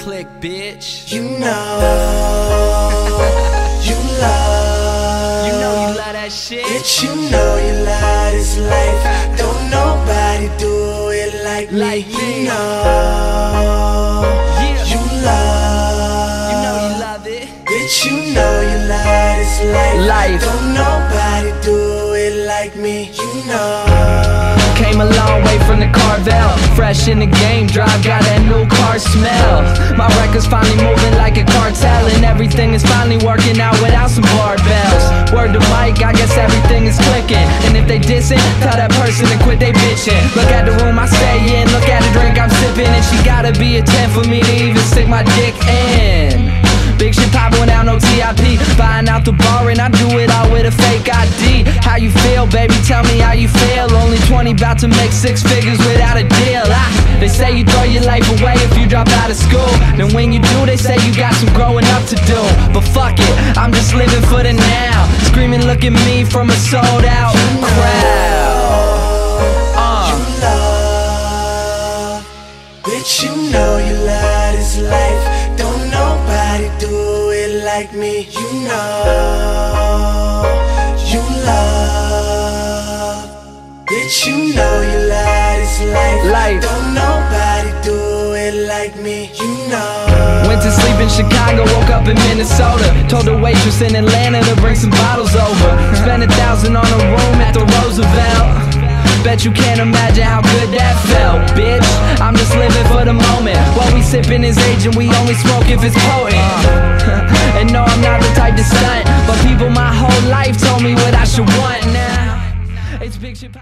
click, bitch. You know, you love. You know you love that shit. Bitch, you know you love this life. Don't nobody do it like, Like me. You know, Yeah. you love. You know you love it. Bitch, you know you love this life. Life. Don't nobody do it like me. You know. Came a long way from the. Fresh in the game, drive got that new car smell. My record's finally moving like a cartel, and everything is finally working out without some barbells. Word to Mike, I guess everything is clicking. And if they dissing, tell that person to quit they bitching. Look at the room I stay in, look at the drink I'm sipping, and she gotta be a 10 for me to even stick my dick in. Big shit poppin' without no TIP. Buying out the bar and I do it a fake ID. How you feel, baby? Tell me how you feel. Only 20, bout to make six figures without a deal. Ah, they say you throw your life away if you drop out of school. Then when you do, they say you got some growing up to do. But fuck it, I'm just living for the now. Screaming, look at me from a sold out crowd. Uh. love. Bitch, you know you love this life. Don't nobody do it like me. You know, Bitch, you know you love this life. Life. Don't nobody do it like me. You know. Went to sleep in Chicago, woke up in Minnesota. Told the waitress in Atlanta to bring some bottles over. Spent a thousand on a room at the Roosevelt. Bet you can't imagine how good that felt, bitch. I'm just living for the moment. While we sipping is agent, we only smoke if it's potent. and no, I'm not the type to stunt. But people my whole life told me what I should want now. It's big shit.